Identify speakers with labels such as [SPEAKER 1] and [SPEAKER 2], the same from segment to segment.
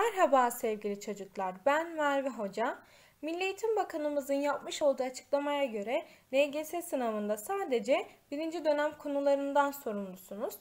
[SPEAKER 1] Merhaba sevgili çocuklar. Ben Merve Hoca. Milli Eğitim Bakanımızın yapmış olduğu açıklamaya göre LGS sınavında sadece birinci dönem konularından sorumlusunuz.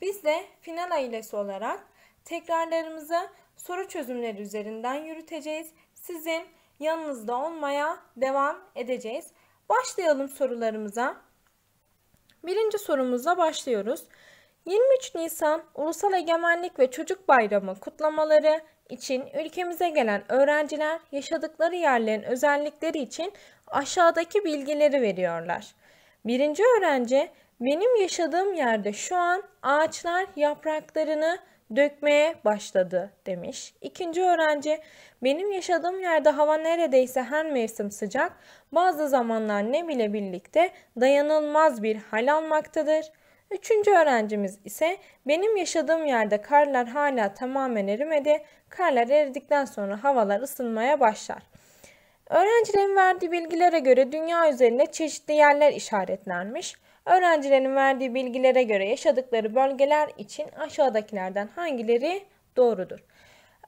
[SPEAKER 1] Biz de final ailesi olarak tekrarlarımızı soru çözümleri üzerinden yürüteceğiz. Sizin yanınızda olmaya devam edeceğiz. Başlayalım sorularımıza. Birinci sorumuzla başlıyoruz. 23 Nisan Ulusal Egemenlik ve Çocuk Bayramı kutlamaları için ülkemize gelen öğrenciler yaşadıkları yerlerin özellikleri için aşağıdaki bilgileri veriyorlar. Birinci öğrenci, benim yaşadığım yerde şu an ağaçlar yapraklarını dökmeye başladı demiş. İkinci öğrenci, benim yaşadığım yerde hava neredeyse her mevsim sıcak, bazı zamanlar ne bile birlikte dayanılmaz bir hal almaktadır. Üçüncü öğrencimiz ise benim yaşadığım yerde karlar hala tamamen erimedi. Karlar eridikten sonra havalar ısınmaya başlar. Öğrencilerin verdiği bilgilere göre dünya üzerinde çeşitli yerler işaretlenmiş. Öğrencilerin verdiği bilgilere göre yaşadıkları bölgeler için aşağıdakilerden hangileri doğrudur?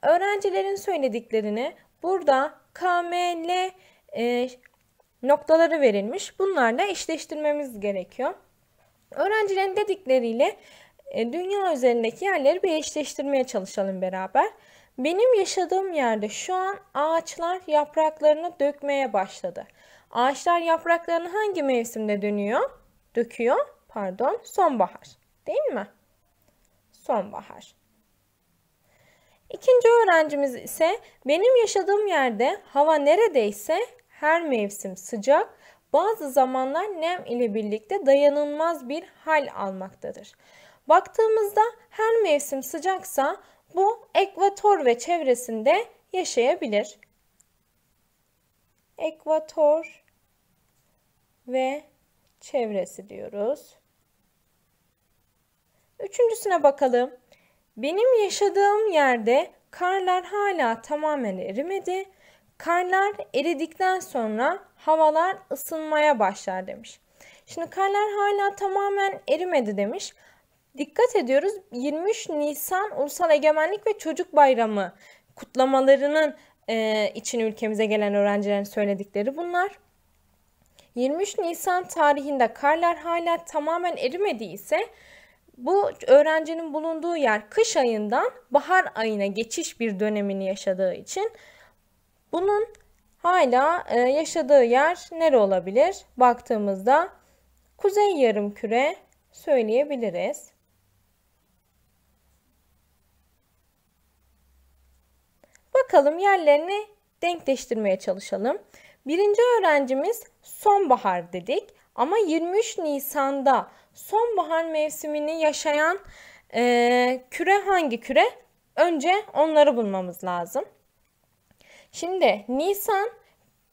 [SPEAKER 1] Öğrencilerin söylediklerini burada K, M, L e, noktaları verilmiş. Bunlarla eşleştirmemiz gerekiyor. Öğrencilerin dedikleriyle e, dünya üzerindeki yerleri bir eşleştirmeye çalışalım beraber. Benim yaşadığım yerde şu an ağaçlar yapraklarını dökmeye başladı. Ağaçlar yapraklarını hangi mevsimde dönüyor? Döküyor. Pardon, sonbahar. Değil mi? Sonbahar. İkinci öğrencimiz ise benim yaşadığım yerde hava neredeyse her mevsim sıcak bazı zamanlar nem ile birlikte dayanılmaz bir hal almaktadır. Baktığımızda her mevsim sıcaksa bu ekvator ve çevresinde yaşayabilir. Ekvator ve çevresi diyoruz. Üçüncüsüne bakalım. Benim yaşadığım yerde karlar hala tamamen erimedi. Karlar eridikten sonra havalar ısınmaya başlar demiş. Şimdi karlar hala tamamen erimedi demiş. Dikkat ediyoruz 23 Nisan Ulusal Egemenlik ve Çocuk Bayramı kutlamalarının e, için ülkemize gelen öğrencilerin söyledikleri bunlar. 23 Nisan tarihinde karlar hala tamamen erimediyse bu öğrencinin bulunduğu yer kış ayından bahar ayına geçiş bir dönemini yaşadığı için bunun hala e, yaşadığı yer nere olabilir? Baktığımızda kuzey yarım küre söyleyebiliriz. Bakalım yerlerini denkleştirmeye çalışalım. Birinci öğrencimiz sonbahar dedik ama 23 Nisan'da sonbahar mevsimini yaşayan e, küre hangi küre? Önce onları bulmamız lazım. Şimdi Nisan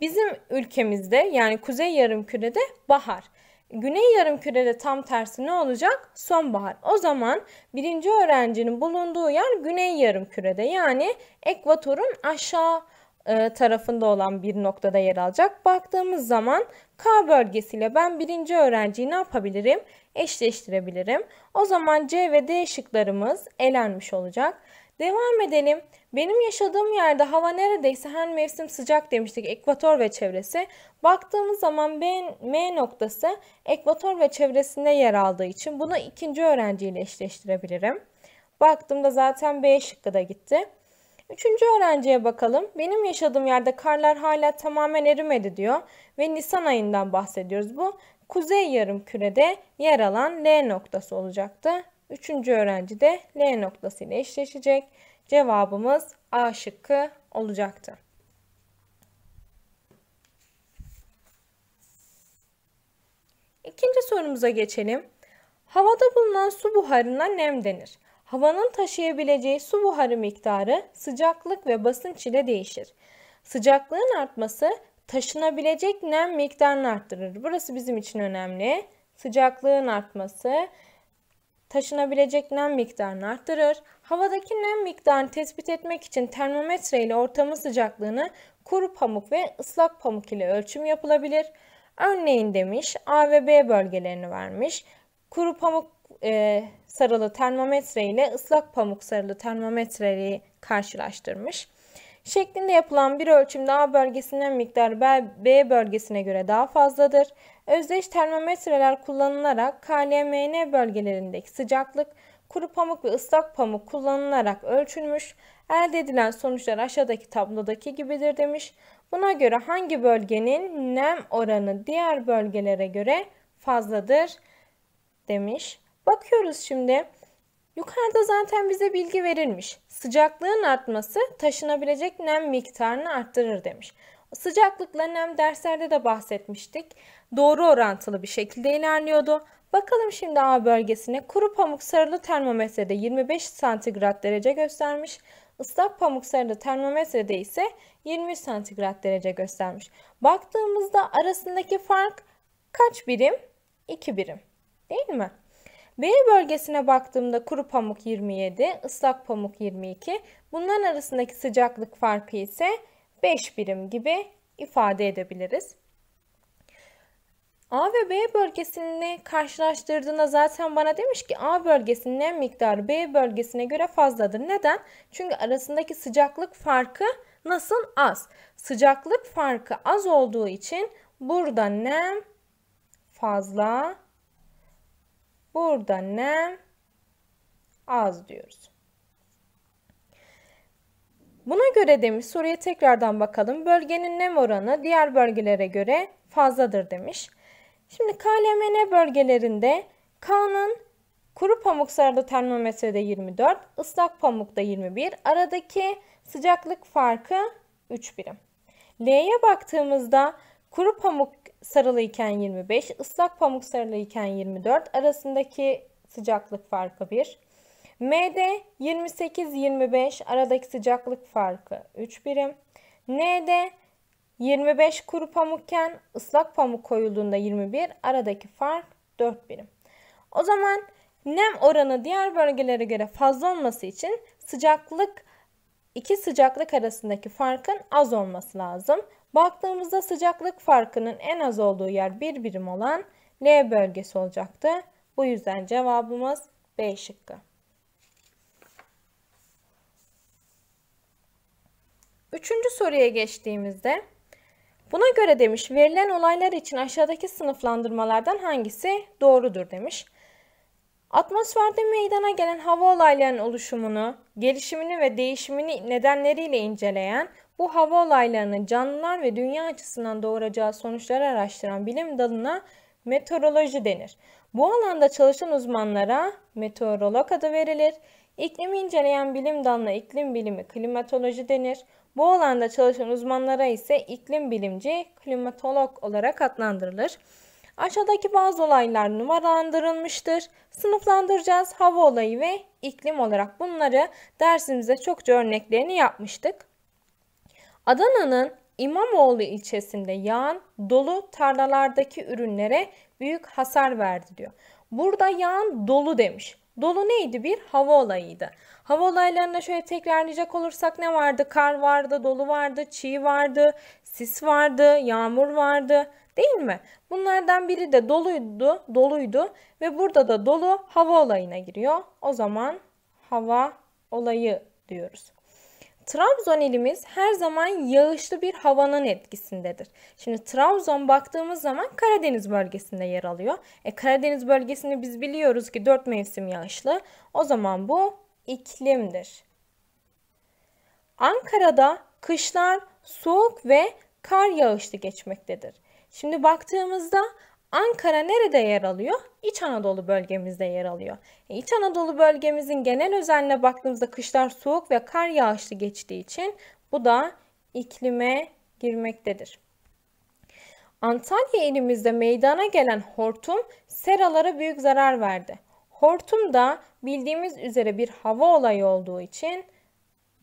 [SPEAKER 1] bizim ülkemizde yani kuzey yarımkürede bahar. Güney yarımkürede tam tersi ne olacak? Sonbahar. O zaman birinci öğrencinin bulunduğu yer güney yarımkürede yani ekvatorun aşağı e, tarafında olan bir noktada yer alacak. Baktığımız zaman K bölgesiyle ben birinci öğrenciyi ne yapabilirim? Eşleştirebilirim. O zaman C ve D şıklarımız elenmiş olacak. Devam edelim. Benim yaşadığım yerde hava neredeyse her mevsim sıcak demiştik. Ekvator ve çevresi. Baktığımız zaman B, M noktası ekvator ve çevresinde yer aldığı için bunu ikinci öğrenciyle eşleştirebilirim. Baktığımda zaten B şıkkı da gitti. Üçüncü öğrenciye bakalım. Benim yaşadığım yerde karlar hala tamamen erimedi diyor. Ve Nisan ayından bahsediyoruz. Bu kuzey yarım kürede yer alan L noktası olacaktı. Üçüncü öğrenci de L noktası ile eşleşecek. Cevabımız A şıkkı olacaktı. İkinci sorumuza geçelim. Havada bulunan su buharına nem denir. Havanın taşıyabileceği su buharı miktarı sıcaklık ve basınç ile değişir. Sıcaklığın artması taşınabilecek nem miktarını arttırır. Burası bizim için önemli. Sıcaklığın artması taşınabilecek nem miktarını arttırır. Havadaki nem miktarını tespit etmek için termometre ile ortamın sıcaklığını kuru pamuk ve ıslak pamuk ile ölçüm yapılabilir. Örneğin demiş A ve B bölgelerini vermiş. Kuru pamuk e, sarılı termometre ile ıslak pamuk sarılı termometreyi karşılaştırmış. Şeklinde yapılan bir ölçümde A bölgesinden miktar B bölgesine göre daha fazladır. Özdeş termometreler kullanılarak KLMN bölgelerindeki sıcaklık kuru pamuk ve ıslak pamuk kullanılarak ölçülmüş. Elde edilen sonuçlar aşağıdaki tablodaki gibidir demiş. Buna göre hangi bölgenin nem oranı diğer bölgelere göre fazladır demiş. Bakıyoruz şimdi. Yukarıda zaten bize bilgi verilmiş. Sıcaklığın artması taşınabilecek nem miktarını arttırır demiş. Sıcaklıkla nem derslerde de bahsetmiştik. Doğru orantılı bir şekilde ilerliyordu. Bakalım şimdi A bölgesine. Kuru pamuk sarılı termometrede 25 santigrat derece göstermiş. Islak pamuk sarılı termometrede ise 20 santigrat derece göstermiş. Baktığımızda arasındaki fark kaç birim? 2 birim. Değil mi? B bölgesine baktığımda kuru pamuk 27, ıslak pamuk 22. Bunların arasındaki sıcaklık farkı ise 5 birim gibi ifade edebiliriz. A ve B bölgesini karşılaştırdığında zaten bana demiş ki A bölgesinin nem miktarı B bölgesine göre fazladır. Neden? Çünkü arasındaki sıcaklık farkı nasıl az? Sıcaklık farkı az olduğu için burada nem fazla, burada nem az diyoruz. Buna göre demiş soruya tekrardan bakalım. Bölgenin nem oranı diğer bölgelere göre fazladır demiş. Şimdi KLMN bölgelerinde K'nın kuru pamuk sarılı termometrede 24, ıslak pamukta 21. Aradaki sıcaklık farkı 3 birim. L'ye baktığımızda kuru pamuk sarılı iken 25, ıslak pamuk sarılı iken 24. Arasındaki sıcaklık farkı 1. M'de 28-25 aradaki sıcaklık farkı 3 birim. N'de 25 kuru pamukken ıslak pamuk koyulduğunda 21 aradaki fark 4 birim. O zaman nem oranı diğer bölgelere göre fazla olması için sıcaklık iki sıcaklık arasındaki farkın az olması lazım. Baktığımızda sıcaklık farkının en az olduğu yer bir birim olan L bölgesi olacaktı. Bu yüzden cevabımız B şıkkı. Üçüncü soruya geçtiğimizde Buna göre demiş verilen olaylar için aşağıdaki sınıflandırmalardan hangisi doğrudur demiş. Atmosferde meydana gelen hava olaylarının oluşumunu, gelişimini ve değişimini nedenleriyle inceleyen, bu hava olaylarının canlılar ve dünya açısından doğuracağı sonuçları araştıran bilim dalına meteoroloji denir. Bu alanda çalışan uzmanlara meteorolog adı verilir. İklimi inceleyen bilim dalına iklim bilimi klimatoloji denir. Bu alanda çalışan uzmanlara ise iklim bilimci, klimatolog olarak adlandırılır. Aşağıdaki bazı olaylar numaralandırılmıştır. Sınıflandıracağız hava olayı ve iklim olarak bunları dersimize çokça örneklerini yapmıştık. Adana'nın İmamoğlu ilçesinde yağan dolu tarlalardaki ürünlere büyük hasar verdi diyor. Burada yağan dolu demiş. Dolu neydi? Bir hava olayıydı. Hava olaylarında şöyle tekrarlayacak olursak ne vardı? Kar vardı, dolu vardı, çiğ vardı, sis vardı, yağmur vardı. Değil mi? Bunlardan biri de doluydu, doluydu ve burada da dolu hava olayına giriyor. O zaman hava olayı diyoruz. Trabzon ilimiz her zaman yağışlı bir havanın etkisindedir. Şimdi Trabzon baktığımız zaman Karadeniz bölgesinde yer alıyor. E Karadeniz bölgesini biz biliyoruz ki dört mevsim yağışlı. O zaman bu iklimdir. Ankara'da kışlar soğuk ve kar yağışlı geçmektedir. Şimdi baktığımızda Ankara nerede yer alıyor? İç Anadolu bölgemizde yer alıyor. E, İç Anadolu bölgemizin genel özelliğine baktığımızda kışlar soğuk ve kar yağışlı geçtiği için bu da iklime girmektedir. Antalya ilimizde meydana gelen hortum seralara büyük zarar verdi. Hortum da bildiğimiz üzere bir hava olayı olduğu için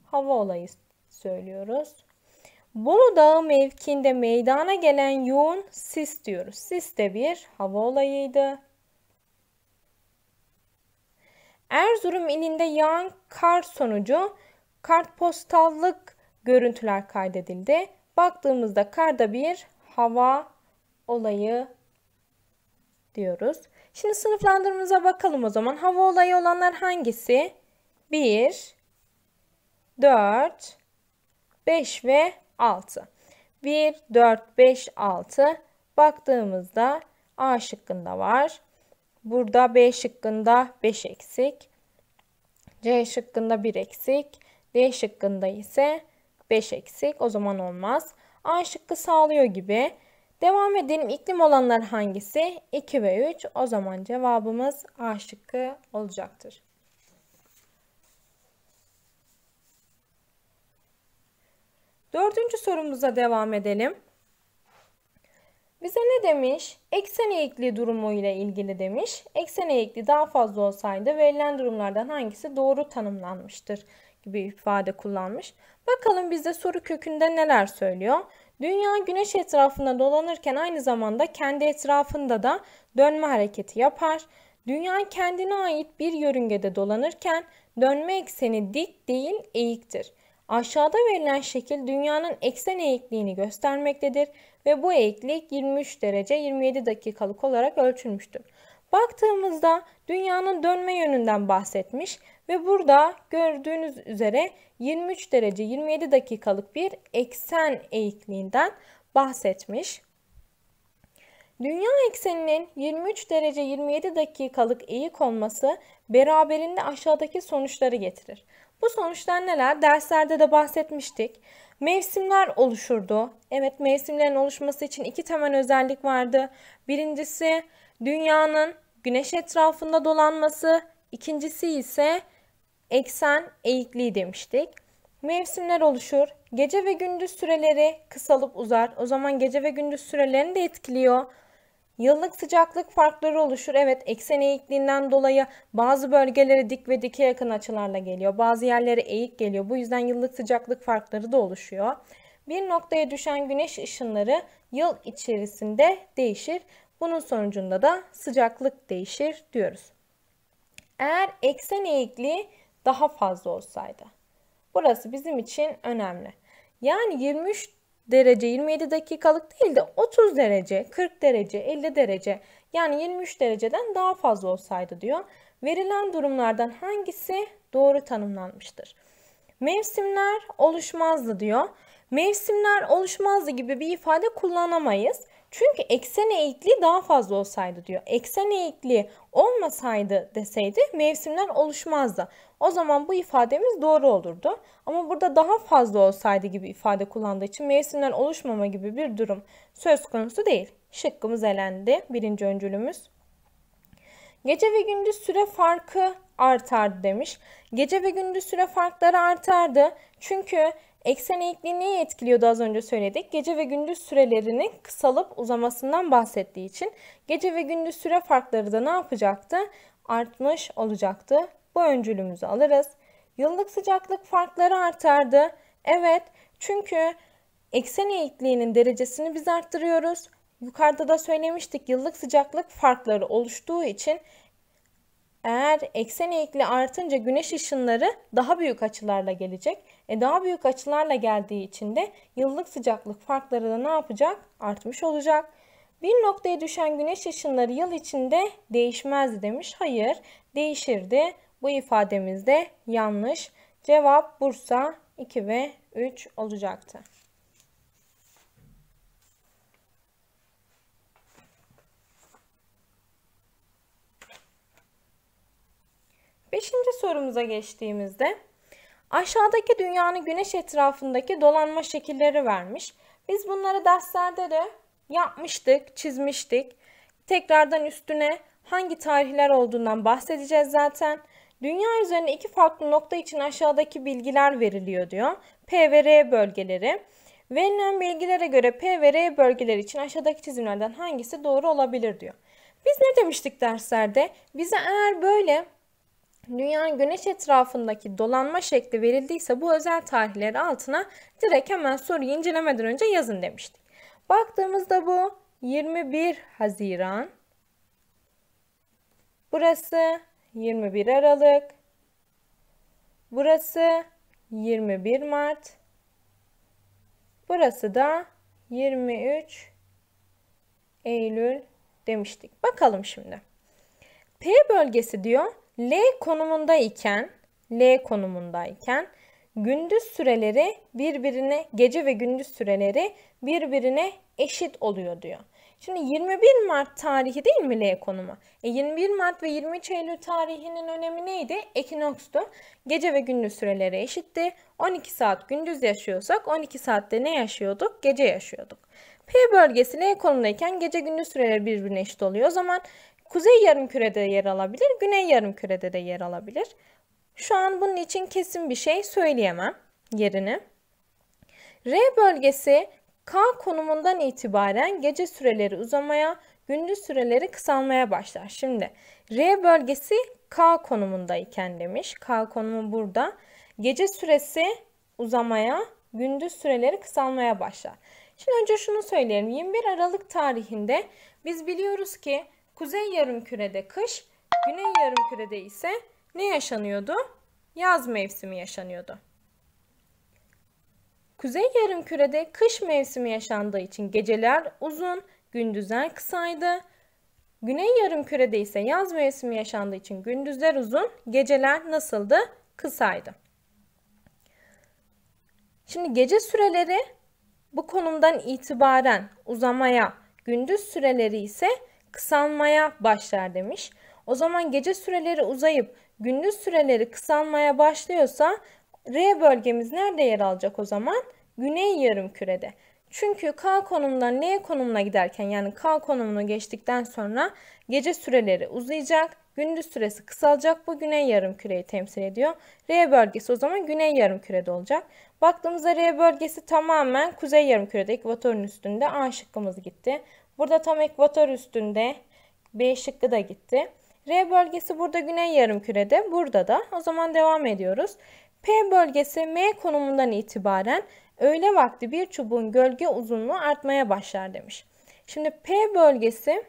[SPEAKER 1] hava olayı söylüyoruz. Bolu Dağı mevkiinde meydana gelen yoğun sis diyoruz. Sis de bir hava olayıydı. Erzurum ilinde yağan kar sonucu kartpostallık görüntüler kaydedildi. Baktığımızda kar da bir hava olayıdır. diyoruz. Şimdi sınıflandırmamıza bakalım o zaman. Hava olayı olanlar hangisi? 1, 4, 5 ve 6. 1, 4, 5, 6. Baktığımızda A şıkkında var. Burada B şıkkında 5 eksik. C şıkkında 1 eksik. D şıkkında ise 5 eksik. O zaman olmaz. A şıkkı sağlıyor gibi. Devam edelim. İklim olanlar hangisi? 2 ve 3. O zaman cevabımız A şıkkı olacaktır. Dördüncü sorumuza devam edelim. Bize ne demiş? Eksen eğikliği durumu ile ilgili demiş. Eksen eğikliği daha fazla olsaydı verilen durumlardan hangisi doğru tanımlanmıştır gibi ifade kullanmış. Bakalım bizde soru kökünde neler söylüyor? Dünya güneş etrafında dolanırken aynı zamanda kendi etrafında da dönme hareketi yapar. Dünya kendine ait bir yörüngede dolanırken dönme ekseni dik değil eğiktir. Aşağıda verilen şekil dünyanın eksen eğikliğini göstermektedir ve bu eğiklik 23 derece 27 dakikalık olarak ölçülmüştür. Baktığımızda dünyanın dönme yönünden bahsetmiş ve burada gördüğünüz üzere 23 derece 27 dakikalık bir eksen eğikliğinden bahsetmiş. Dünya ekseninin 23 derece 27 dakikalık eğik olması beraberinde aşağıdaki sonuçları getirir. Bu sonuçlar neler? Derslerde de bahsetmiştik. Mevsimler oluşurdu. Evet mevsimlerin oluşması için iki temel özellik vardı. Birincisi dünyanın güneş etrafında dolanması. İkincisi ise eksen eğikliği demiştik. Mevsimler oluşur. Gece ve gündüz süreleri kısalıp uzar. O zaman gece ve gündüz sürelerini de etkiliyor. Yıllık sıcaklık farkları oluşur. Evet eksen eğikliğinden dolayı bazı bölgeleri dik ve dike yakın açılarla geliyor. Bazı yerleri eğik geliyor. Bu yüzden yıllık sıcaklık farkları da oluşuyor. Bir noktaya düşen güneş ışınları yıl içerisinde değişir. Bunun sonucunda da sıcaklık değişir diyoruz. Eğer eksen eğikliği daha fazla olsaydı. Burası bizim için önemli. Yani 23 derece 27 dakikalık değil de 30 derece, 40 derece, 50 derece yani 23 dereceden daha fazla olsaydı diyor. Verilen durumlardan hangisi doğru tanımlanmıştır? Mevsimler oluşmazdı diyor. Mevsimler oluşmazdı gibi bir ifade kullanamayız. Çünkü eksen eğikliği daha fazla olsaydı diyor. Eksen eğikliği olmasaydı deseydi mevsimler oluşmazdı. O zaman bu ifademiz doğru olurdu. Ama burada daha fazla olsaydı gibi ifade kullandığı için mevsimler oluşmama gibi bir durum söz konusu değil. Şıkkımız elendi. Birinci öncülümüz. Gece ve gündüz süre farkı artardı demiş. Gece ve gündüz süre farkları artardı. Çünkü Eksen eğikliği neyi etkiliyordu az önce söyledik. Gece ve gündüz sürelerinin kısalıp uzamasından bahsettiği için gece ve gündüz süre farkları da ne yapacaktı? Artmış olacaktı. Bu öncülümüzü alırız. Yıllık sıcaklık farkları artardı. Evet çünkü eksen eğikliğinin derecesini biz arttırıyoruz. Yukarıda da söylemiştik yıllık sıcaklık farkları oluştuğu için eğer eksen eğikliği artınca güneş ışınları daha büyük açılarla gelecek. E daha büyük açılarla geldiği için de yıllık sıcaklık farkları da ne yapacak? Artmış olacak. Bir noktaya düşen güneş ışınları yıl içinde değişmezdi demiş. Hayır, değişirdi. Bu ifademiz de yanlış. Cevap Bursa 2 ve 3 olacaktı. Beşinci sorumuza geçtiğimizde aşağıdaki dünyanın güneş etrafındaki dolanma şekilleri vermiş. Biz bunları derslerde de yapmıştık, çizmiştik. Tekrardan üstüne hangi tarihler olduğundan bahsedeceğiz zaten. Dünya üzerinde iki farklı nokta için aşağıdaki bilgiler veriliyor diyor. P ve R bölgeleri. Verilen bilgilere göre P ve R bölgeleri için aşağıdaki çizimlerden hangisi doğru olabilir diyor. Biz ne demiştik derslerde? Bize eğer böyle Dünyanın güneş etrafındaki dolanma şekli verildiyse bu özel tarihleri altına direkt hemen soruyu incelemeden önce yazın demiştik. Baktığımızda bu 21 Haziran. Burası 21 Aralık. Burası 21 Mart. Burası da 23 Eylül demiştik. Bakalım şimdi. P bölgesi diyor L konumundayken L konumundayken gündüz süreleri birbirine gece ve gündüz süreleri birbirine eşit oluyor diyor. Şimdi 21 Mart tarihi değil mi L konumu? E 21 Mart ve 23 Eylül tarihinin önemi neydi? Ekinokstu. Gece ve gündüz süreleri eşitti. 12 saat gündüz yaşıyorsak 12 saatte ne yaşıyorduk? Gece yaşıyorduk. P bölgesi L konumdayken gece gündüz süreleri birbirine eşit oluyor. O zaman kuzey yarımkürede yer alabilir, güney yarımkürede de yer alabilir. Şu an bunun için kesin bir şey söyleyemem yerini. R bölgesi K konumundan itibaren gece süreleri uzamaya, gündüz süreleri kısalmaya başlar. Şimdi R bölgesi K konumundayken demiş. K konumu burada. Gece süresi uzamaya, gündüz süreleri kısalmaya başlar. Şimdi önce şunu söyleyelim. 21 Aralık tarihinde biz biliyoruz ki kuzey yarımkürede kış, güney yarımkürede ise ne yaşanıyordu? Yaz mevsimi yaşanıyordu. Kuzey yarımkürede kış mevsimi yaşandığı için geceler uzun, gündüzler kısaydı. Güney yarımkürede ise yaz mevsimi yaşandığı için gündüzler uzun, geceler nasıldı? Kısaydı. Şimdi gece süreleri bu konumdan itibaren uzamaya, gündüz süreleri ise kısalmaya başlar demiş. O zaman gece süreleri uzayıp gündüz süreleri kısalmaya başlıyorsa R bölgemiz nerede yer alacak o zaman? Güney yarım kürede. Çünkü K konumundan L konumuna giderken yani K konumunu geçtikten sonra gece süreleri uzayacak, gündüz süresi kısalacak. Bu güney yarım küreyi temsil ediyor. R bölgesi o zaman güney yarım kürede olacak. Baktığımızda R bölgesi tamamen kuzey yarım kürede ekvatorun üstünde A şıkkımız gitti. Burada tam ekvator üstünde B şıkkı da gitti. R bölgesi burada güney yarım kürede. Burada da. O zaman devam ediyoruz. P bölgesi M konumundan itibaren öğle vakti bir çubuğun gölge uzunluğu artmaya başlar demiş. Şimdi P bölgesi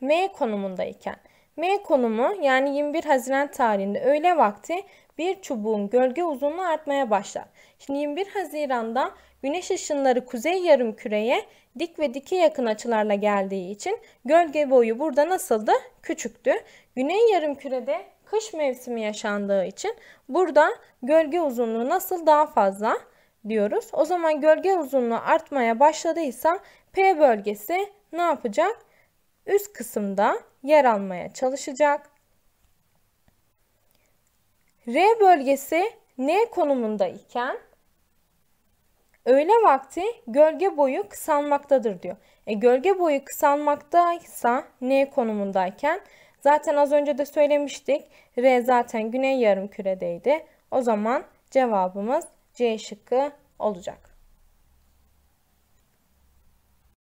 [SPEAKER 1] M konumundayken M konumu yani 21 Haziran tarihinde öğle vakti bir çubuğun gölge uzunluğu artmaya başlar. Şimdi 21 Haziran'da güneş ışınları kuzey yarım küreye dik ve dike yakın açılarla geldiği için gölge boyu burada nasıldı? Küçüktü. Güney yarım kürede kış mevsimi yaşandığı için burada gölge uzunluğu nasıl daha fazla diyoruz. O zaman gölge uzunluğu artmaya başladıysa P bölgesi ne yapacak? Üst kısımda yer almaya çalışacak. R bölgesi N konumunda iken öğle vakti gölge boyu kısalmaktadır diyor. E, gölge boyu kısalmaktaysa N konumundayken zaten az önce de söylemiştik. R zaten güney yarım küredeydi. O zaman cevabımız C şıkkı olacak.